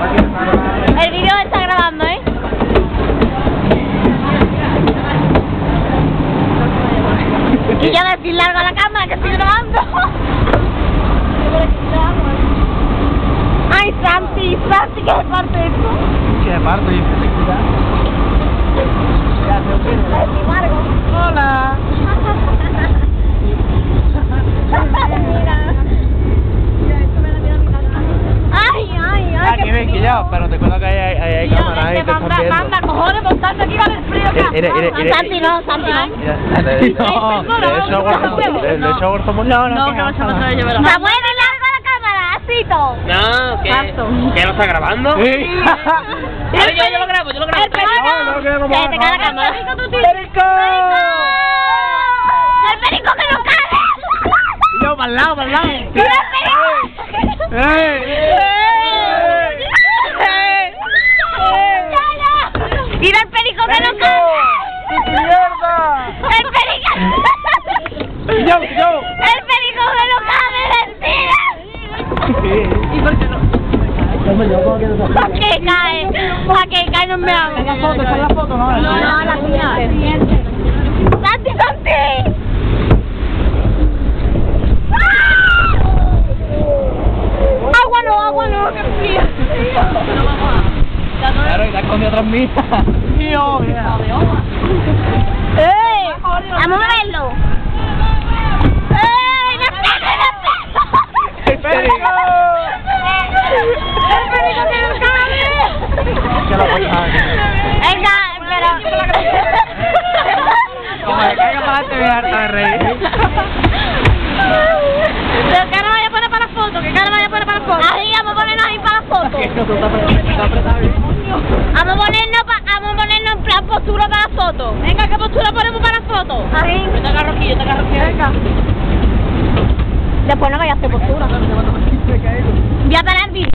El vídeo está grabando, ¿eh? Y ya decir largo a la cámara que estoy grabando. Ay, Santi, Santi, ¿qué parte esto? Che, parto di Hola. Que pero te cuento que hay, hay, hay cámaras ahí, están viendo. Manda, cojones, aquí con el frío que Mira, mira, hace. mira, Santi no, Santi no. Mira, de- de- No, de guardamos- no, no, No, que no se me trae llevar. Samuel, ven largo a la cámara, así todo. No, que, que no está grabando. Sí. Yo, lo grabo, yo lo grabo. El perico. No, no, que no, Que te cae la no, cámara. no. ¡Perico! ¡El perico que no cae! Yo, para el lado, para el lado. ¡Mira el perico! ¡Ey! ¡Mira el perico que no cae! ¡Mierda! ¡El perico! Yo, yo. ¡El perico que no cae! ¡Mentira! ¿Y por qué no? ¿Para qué cae? ¿Para qué cae? No me hago. la foto, la foto, no. No, no, la siguiente. ¡Santi, Santi! ¡Agua no, agua no! ¡Qué frío! Claro, y la escondió atrás mía. Tío, mira. ¡Ey! ¡Vamos a verlo! ¡Ey! ¡La pega, la pega! ¡El perico! ¡El perico que no cabe! Que la voy a Venga, pero... Como que caiga para adelante, me harta de reír. Pero que no vaya a poner para la foto, que no vaya a poner para la foto. Ahí, vamos a ponernos ahí para la foto. Que no, tú estás apretado, estás apretado bien. Vamos a ponernos, pa- vamos a ponernos en plan postura para la foto. Venga, ¿qué postura ponemos para la foto? Ahí. Yo te agarro aquí, yo te agarro aquí. Venga. Después no vayas a hacer postura. Voy a parar el vídeo.